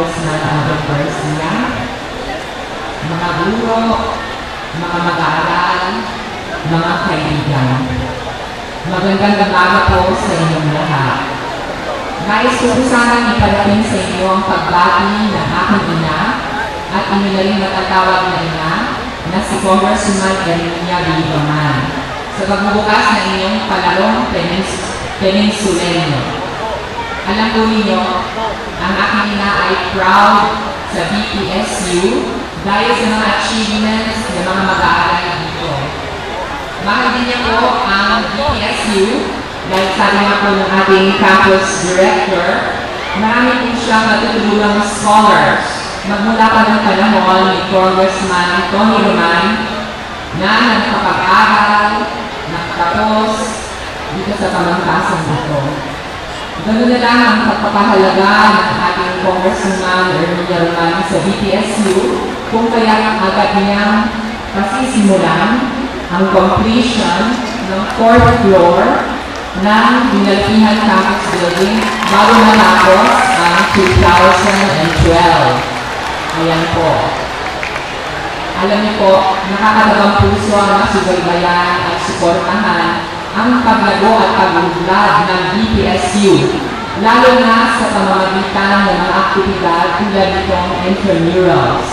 ang Congressman Alvin Garcia, mga guro, mga mag-aaral, mga kaibigan. Magandang umaga po sa inyong lahat. Nais ko po sanang iparating sa inyo ang pagbati ng aking ina at rin matatawag na ina na si Congresswoman Erminia Villaman sa pagbubukas ng inyong palarong penins peninsulenyo. Alam po ninyo, ang aking ina ay proud sa BPSU dahil sa mga achievements ng mga mag-aaral dito. Mahal din niya po ang BPSU dahil sabi nga po ng ating campus director, marami po siyang natutulungang scholars magmula pa ng panahon ni Congressman Tony Roman na nagkapag-aral, nakatapos dito sa pamangkasan dito. Ganun na lang ang pagpapahalaga ng ating Congresswoman Erminia Roman sa BPSU kung kaya agad niyang pasisimulan ang completion ng fourth floor ng Dinalpihan Campus Building bago matapos ang 2012. Ayan po. Alam niyo po, nakakatagang puso ang masubaybayan at suportahan ang paglago at pag-unlad ng BPSU, lalo na sa pamamagitan ng mga aktibidad tulad nitong intramurals.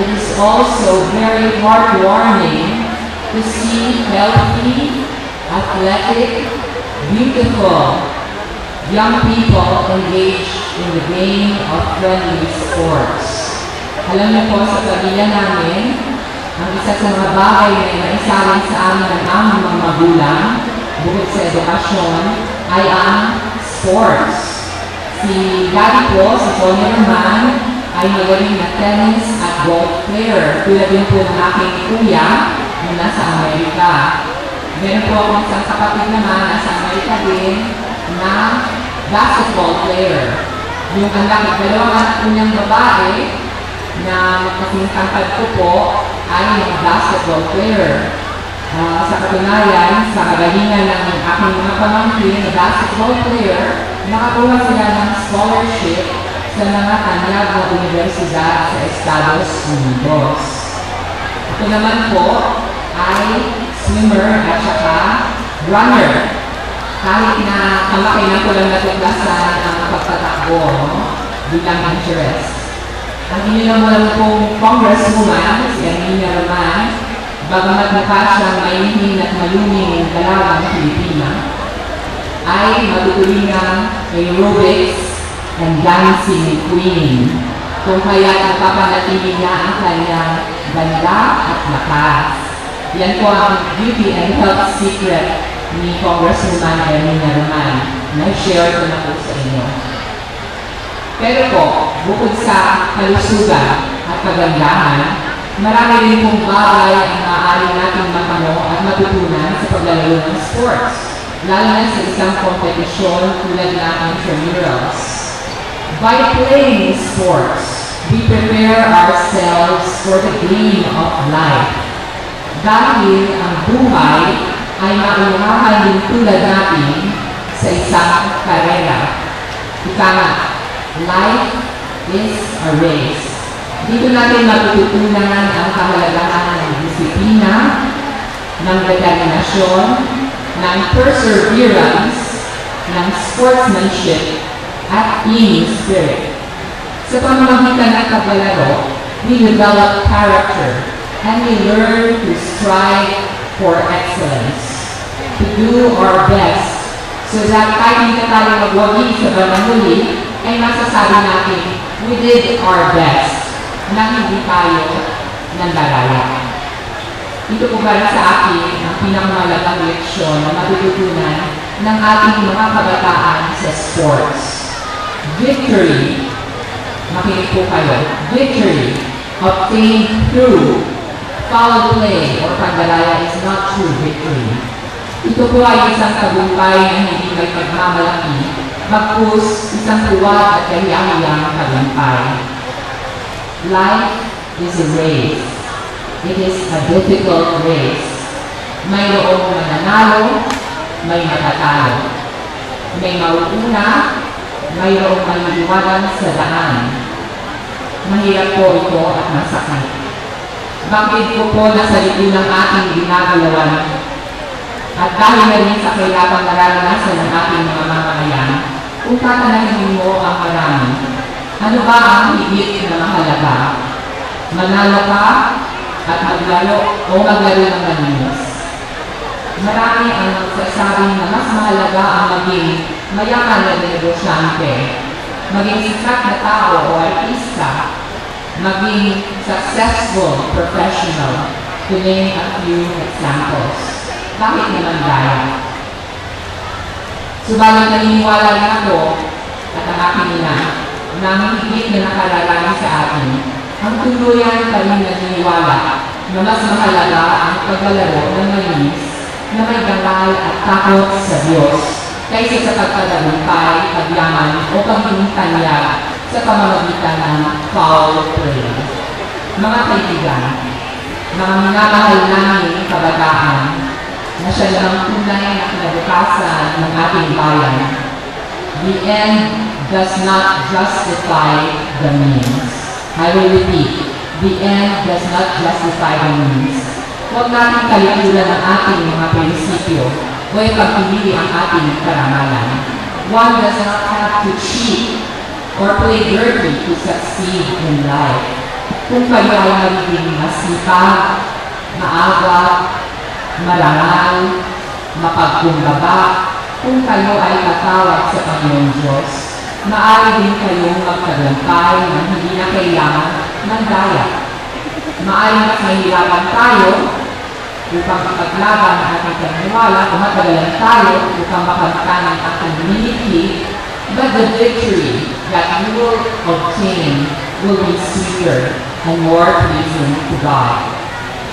It is also very heartwarming to see healthy, athletic, beautiful young people engaged in the game of friendly sports. Alam niyo po sa pamilya namin, ang isa sa mga bagay na naisalin sa amin ng aming mga magulang, bukod sa edukasyon, ay ang sports. Si Daddy po, si Tony naman, ay magaling na tennis at golf player, tulad din po ng aking kuya na nasa Amerika. Meron po akong isang kapatid naman nasa Amerika din na basketball player. Yung anak, dalawang anak ko niyang babae na magkasingkangkad ko po ay basketball player. Uh, sa katunayan, sa kagalingan ng aking mga pamangkin na basketball player, nakakuha sila ng scholarship sa mga kanyag na universidad sa Estados Unidos. Ito naman po ay swimmer at saka runner. Kahit na kamaki na ko lang natuklasan ang pagtatakbo no? bilang interest. Ang inyo naman pong congresswoman, bagamat mukha siyang mainihin at maluming dalagang Pilipina, ay matutuloy ng aerobics and dancing queen. Kung kaya napapanatili niya ang kanyang ganda at lakas. Yan po ang beauty and health secret ni Congresswoman Erminia Roman na share ko na po sa inyo. Pero po, bukod sa kalusugan at kagandahan, marami rin pong bagay ang maaari natin makano at matutunan sa paglalaro ng sports, lalo na sa isang kompetisyon tulad ng intramurals. By playing sports, we prepare ourselves for the game of life. Dahil ang buhay ay maunahan din tulad natin sa isang karera. Ika nga, Life is a race. Dito natin matututunan ang kahalagahan ng disiplina, ng determinasyon, ng perseverance, ng sportsmanship, at team spirit. Sa pamamagitan ng paglalaro, we develop character and we learn to strive for excellence, to do our best so that kahit hindi tayo magwagi sa bandang huli, ay masasabi natin, we did our best na hindi tayo nandaraya. Ito po ba sa akin ang pinakamalagang leksyon na matututunan ng ating mga kabataan sa sports. Victory, makinig po kayo, victory obtained through foul play or pagdalaya is not true victory. Ito po ay isang tagumpay na hindi may pagmamalaki magpus isang tuwa at kahiyahiyang tagumpay. Life is a race. It is a difficult race. Mayroong mananalo may matatalo. May mauuna, mayroong maliliwanan sa daan. Mahirap po ito at masakit. Bakit ko po nasa likod ng ating ginagalawan at dahil na rin sa kailangang nararanasan ng ating mga mamamayan, kung tatanungin mo ang marami, ano ba ang higit na mahalaga? Manalo ka at maglaro o maglaro ng malinis. Marami ang nagsasabing na mas mahalaga ang maging mayaman na negosyante, maging sikat na tao o artista, maging successful professional, to name a few examples. Bakit naman daya? Subalit naniniwala rin ako at ang aking ina na higit na nakararami sa atin, ang tuluyan rin naniniwala na mas mahalaga ang paglalaro ng malinis na may gangal at takot sa Diyos kaysa sa pagpadalumpay, pagyaman o paghinintanya sa pamamagitan ng foul play. Mga kaibigan, mga minamahal namin kabataan na siya lang tunay na kinabukasan ng ating bayan, the end does not justify the means. I will repeat, the end does not justify the means. Huwag natin kalikulan ang ating mga prinsipyo o ipagpili ang ating karamalan. One does not have to cheat or play dirty to succeed in life. Kung kayo ay magiging masipag, maaga, marangal, mapagkumbaba, kung kayo ay tatawag sa Panginoon Diyos, maaari din kayong magtagumpay na hindi na kailangan ng daya. Maaari mas mahirapan tayo upang ipaglaban ang ating paniniwala kung matagalan tayo upang makamtan ang miniki, but the victory that you will obtain will be sweeter and more pleasing to God.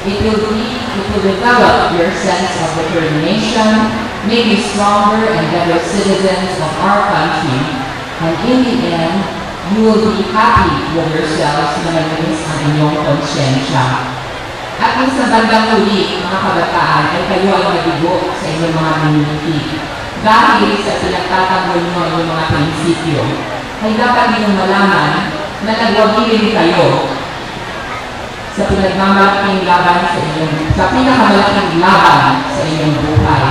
It will be, it will develop your sense of determination, make you stronger and better citizens of our country, and in the end, you will be happy with yourselves na malinis ang inyong konsyensya. At kung sa bandang huli, mga kabataan, ay kayo ay mabigo sa inyong mga minuniti. Dahil sa pinagtatanggol nyo ang mga prinsipyo, ay dapat ninyong malaman na nagwagilin kayo sa pinagmamalaking laban sa inyong, sa pinakamalaking laban sa inyong buhay.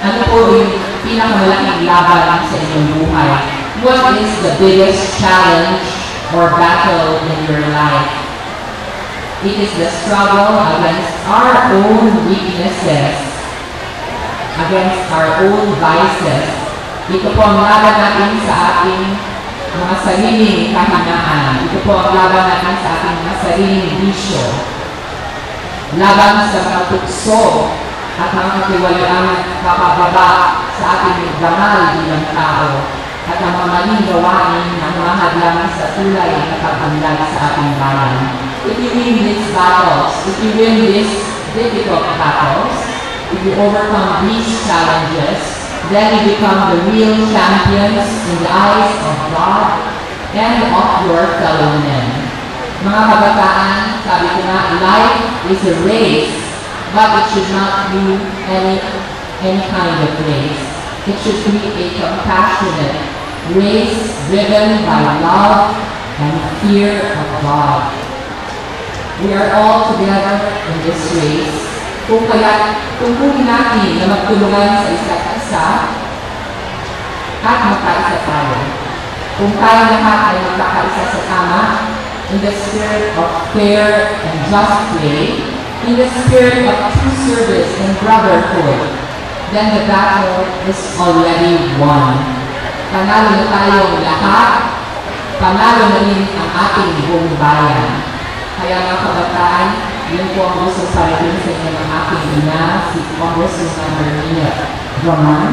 Ano po yung pinakamalaking laban sa inyong buhay? What is the biggest challenge or battle in your life? It is the struggle against our own weaknesses, against our own vices. Ito po ang laban natin sa ating mga sariling kahinaan. Ito po ang laban natin sa ating mga sariling bisyo. Laban sa mga tukso at mga katiwaliang kapababa sa ating gamal bilang tao at ang mga maling gawain na humahadlang sa tulay na pag-unlad sa ating bayan. If you win these battles, if you win these difficult battles, if you overcome these challenges, then you become the real champions in the eyes of God and of your fellow men. Mga kabataan, sabi ko nga, life is a race, but it should not be any, any kind of race. It should be a compassionate race driven by love and fear of God. We are all together in this race. Kung kaya, tungkulin natin na magtulungan sa isa't isa at magkaisa tayo. Kung tayo lahat ay magkakaisa sa tama, in the spirit of fair and just play, in the spirit of true service and brotherhood, then the battle is already won. Panalo na tayong lahat, panalo na rin ang ating buong bayan. Kaya mga kabataan, yun po ang gusto para din sa inyo ng aking ina, si Congresswoman Maria Roman.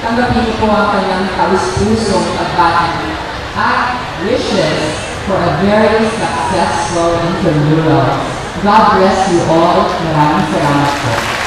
Tanggapin po ang kanyang taus-pusong pagbati at wishes for a very successful intramural. God bless you all. Maraming salamat po.